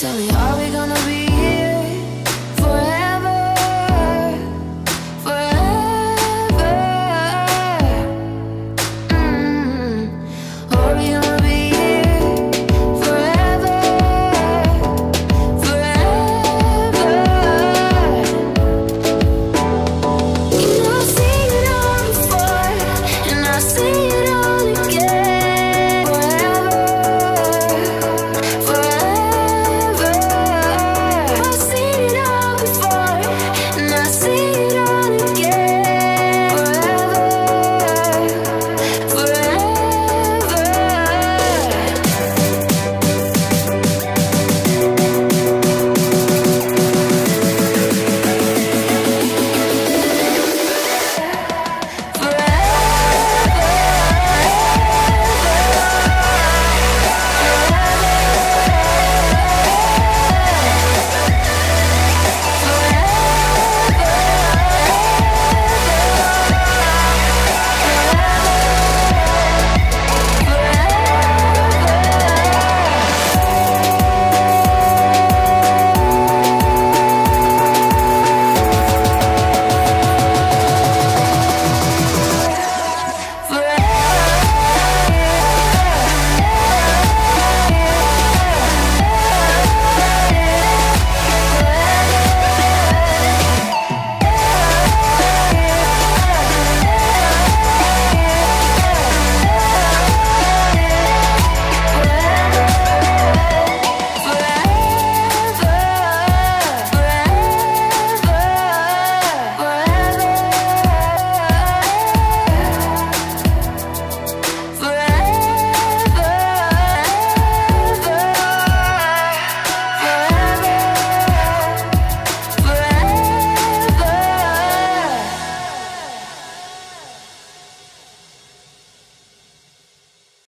Tell me,